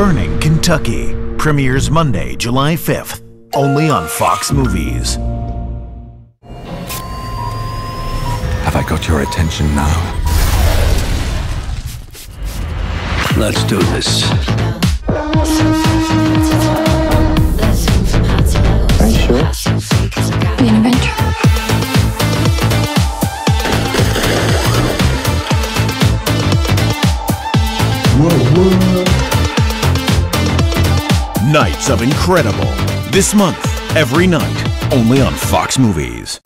Burning, Kentucky premieres Monday, July 5th, only on Fox Movies. Have I got your attention now? Let's do this. Are you sure? Be an adventure. Nights of Incredible. This month, every night, only on Fox Movies.